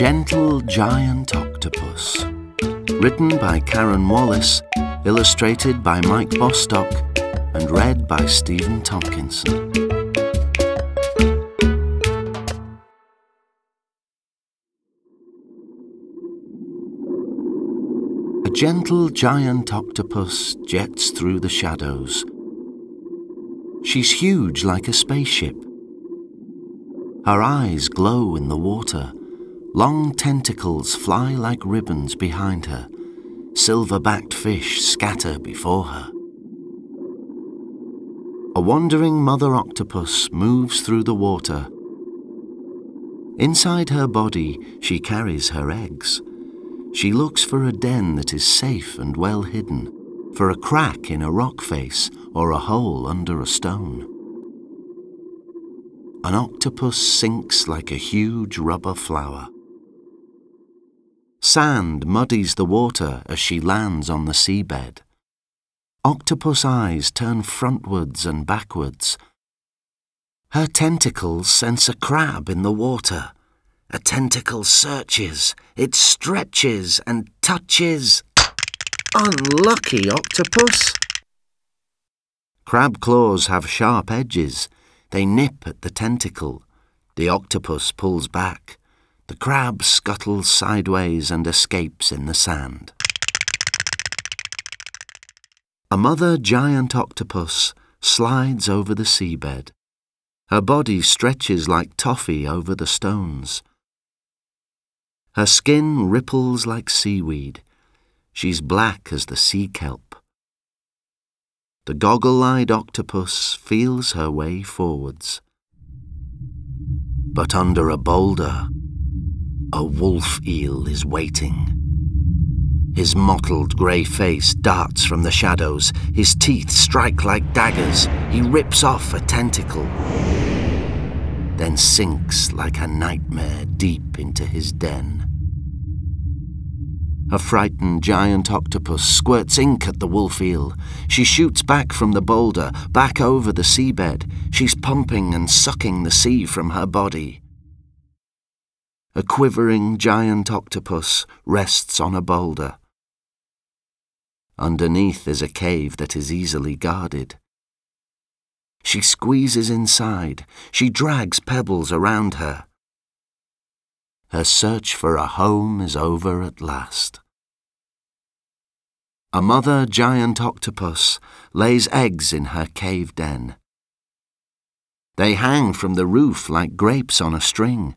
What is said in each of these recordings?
Gentle Giant Octopus. Written by Karen Wallace, illustrated by Mike Bostock, and read by Stephen Tompkinson. A gentle giant octopus jets through the shadows. She's huge like a spaceship. Her eyes glow in the water. Long tentacles fly like ribbons behind her. Silver-backed fish scatter before her. A wandering mother octopus moves through the water. Inside her body, she carries her eggs. She looks for a den that is safe and well hidden, for a crack in a rock face or a hole under a stone. An octopus sinks like a huge rubber flower. Sand muddies the water as she lands on the seabed. Octopus eyes turn frontwards and backwards. Her tentacles sense a crab in the water. A tentacle searches, it stretches and touches. Unlucky octopus! Crab claws have sharp edges. They nip at the tentacle. The octopus pulls back. The crab scuttles sideways and escapes in the sand. A mother giant octopus slides over the seabed. Her body stretches like toffee over the stones. Her skin ripples like seaweed. She's black as the sea kelp. The goggle-eyed octopus feels her way forwards. But under a boulder, a wolf eel is waiting. His mottled grey face darts from the shadows. His teeth strike like daggers. He rips off a tentacle, then sinks like a nightmare deep into his den. A frightened giant octopus squirts ink at the wolf eel. She shoots back from the boulder, back over the seabed. She's pumping and sucking the sea from her body. A quivering giant octopus rests on a boulder. Underneath is a cave that is easily guarded. She squeezes inside. She drags pebbles around her. Her search for a home is over at last. A mother giant octopus lays eggs in her cave den. They hang from the roof like grapes on a string.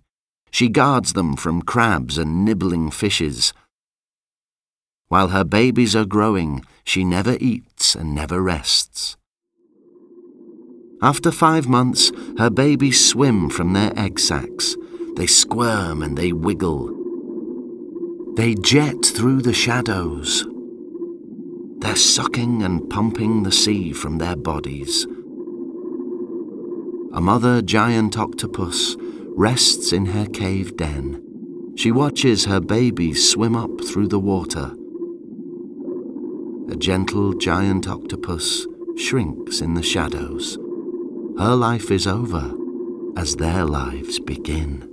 She guards them from crabs and nibbling fishes. While her babies are growing, she never eats and never rests. After five months, her babies swim from their egg sacs. They squirm and they wiggle. They jet through the shadows. They're sucking and pumping the sea from their bodies. A mother giant octopus rests in her cave den. She watches her babies swim up through the water. A gentle giant octopus shrinks in the shadows. Her life is over as their lives begin.